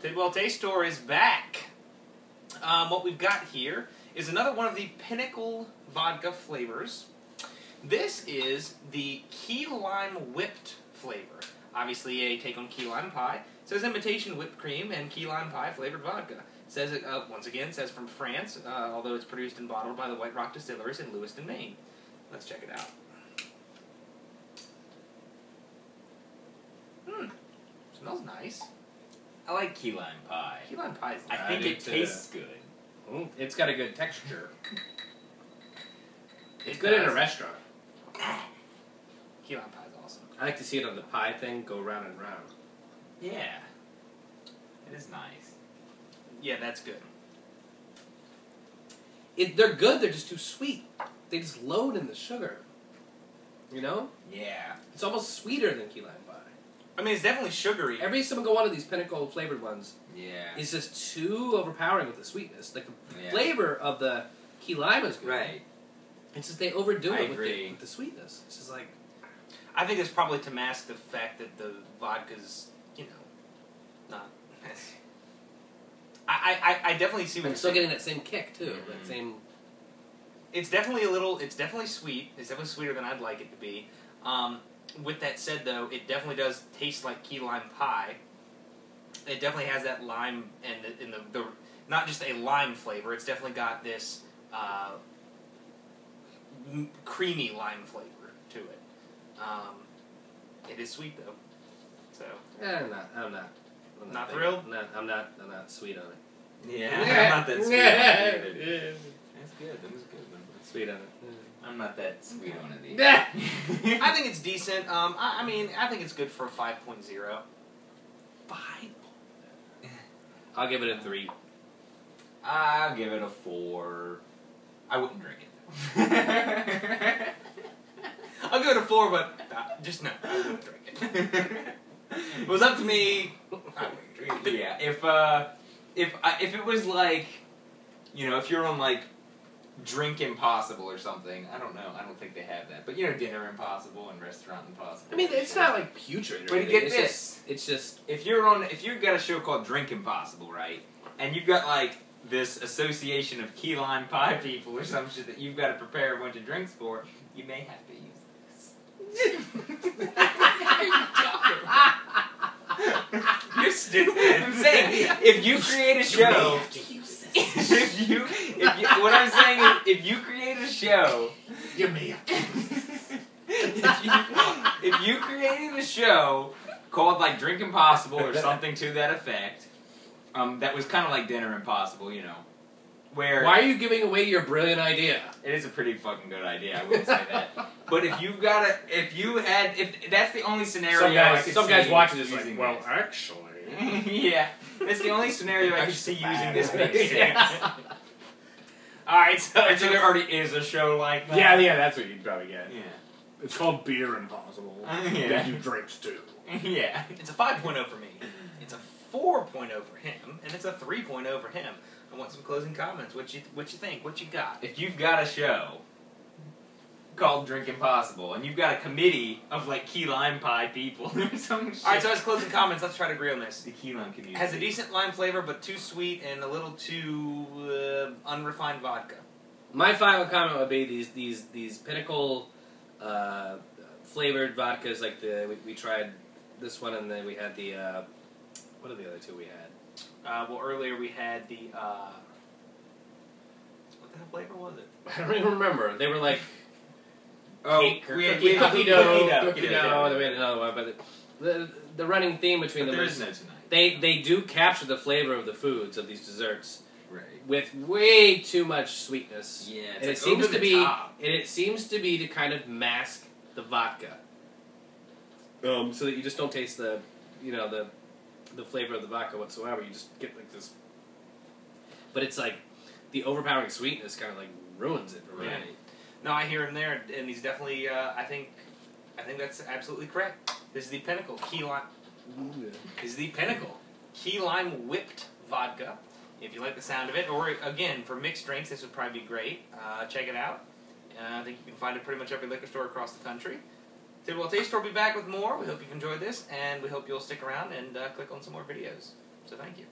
Tidwell Taste Tour is back. Um, what we've got here is another one of the Pinnacle vodka flavors. This is the key lime whipped flavor. Obviously, a take on key lime pie. It says imitation whipped cream and key lime pie flavored vodka. It says it uh, once again says from France, uh, although it's produced and bottled by the White Rock Distillers in Lewiston, Maine. Let's check it out. Hmm, smells nice. I like key lime pie. Key lime pie is I think it too. tastes good. Mm, It's got a good texture. It It's good in a does. restaurant. Key lime pie is awesome. I like to see it on the pie thing go round and round. Yeah. It is nice. Yeah, that's good. It, they're good. They're just too sweet. They just load in the sugar. You know, Yeah. it's almost sweeter than key lime pie. I mean, it's definitely sugary. Every single one of these pinnacle flavored ones Yeah. is just too overpowering with the sweetness. Like the Yeah. flavor of the key lime is good. Right. It's just they overdo I it with the, with the sweetness. It's just like I think it's probably to mask the fact that the vodka's, you know, not. I, I, I definitely see what I'm still saying. getting that same kick too. Mhm. That same. It's definitely a little. It's definitely sweet. It's definitely sweeter than I'd like it to be. Um, with that said, though, it definitely does taste like key lime pie. It definitely has that lime and the, and the, the not just a lime flavor. It's definitely got this uh, m- creamy lime flavor to it. Um, it is sweet though, so Eh, I'm not. I'm not. I'm Not big- thrilled? I'm not. I'm not. I'm not sweet on it. Yeah. I'm not that sweet on it either. Yeah. That's good. That was a good one. Sweet on it. I'm not that sweet on it Yeah. either. I think it's decent. Um, I, I mean, I think it's good for a five Five. I'll give it a three. I'll give it a four. I wouldn't drink it. I'll give it a four, but uh, just no, I wouldn't drink it. if it was up to me, I wouldn't drink it. yeah, if uh, if I if it was like, you know, if you're on like Drink Impossible or something, I don't know. I don't think they have that. But you know, Dinner Impossible and Restaurant Impossible. I mean, it's not like putrid. Or But you get it's this. Just, it's just. if you're on if you've got a show called Drink Impossible, right? And you've got like this association of key lime pie people or some shit that you've got to prepare a bunch of drinks for, you may have to use this. You're stupid. I'm saying if you create a show, if you, if you, what I'm saying is, if you create a show, You may if you, if you created a show called like Drink Impossible or something to that effect, um, that was kind of like Dinner Impossible, you know, where Why are you giving away your brilliant idea? it is a pretty fucking good idea. I wouldn't say that, but if you've got a, if you had, if that's the only scenario, Some I guys, could some guys see watching this like, well, this. actually. yeah, that's the only scenario I could see using this makes sense. All right, so I think there already is a show like that. Yeah, yeah, that's what you'd probably get. Yeah. It's called Beer Impossible. Yeah. You drinks too. Yeah. it's a 5.0 for me. It's a 4.0 for him, and it's a 3.0 for him. I want some closing comments. What you what you think? What you got? If you've got a show called Drink Impossible and you've got a committee of like key lime pie people or some shit. All right, so as closing comments, let's try to agree on this. the key lime community It has a decent lime flavor, but too sweet and a little too uh, unrefined vodka. My final comment would be these these these pinnacle uh, flavored vodkas. Like the we, we tried this one, and then we had the uh, what are the other two we had? Uh, well, earlier we had the uh, what the hell flavor was it? I don't even remember. They were like Oh, Cake or we had, cookie we had cookie cookie dough, dough, cookie dough. and then we had another one, but the the running theme between But them there is is no tonight. they they do capture the flavor of the foods of these desserts Right. with way too much sweetness. Yeah, it's and like it seems over to be top. and it seems to be to kind of mask the vodka, um, so that you just don't taste the, you know, the, the flavor of the vodka whatsoever. You just get like this, but it's like the overpowering sweetness kind of like ruins it for me. No, I hear him there, and he's definitely. Uh, I think, I think that's absolutely correct. This is the pinnacle key lime. This is the pinnacle key lime whipped vodka. If you like the sound of it, or again for mixed drinks, this would probably be great. Uh, check it out. Uh, I think you can find it pretty much every liquor store across the country. Tidwell Taste Tour will be back with more. We hope you've enjoyed this, and we hope you'll stick around and uh, click on some more videos. So thank you.